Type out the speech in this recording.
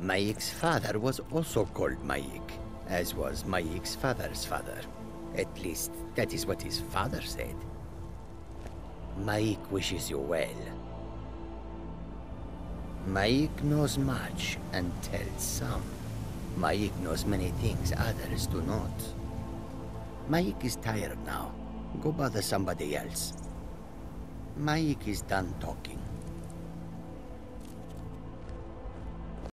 M'aiq's father was also called M'aiq, as was M'aiq's father's father. At least, that is what his father said. M'aiq wishes you well. M'aiq knows much and tells some. M'aiq knows many things others do not. M'aiq is tired now. Go bother somebody else. M'aiq is done talking.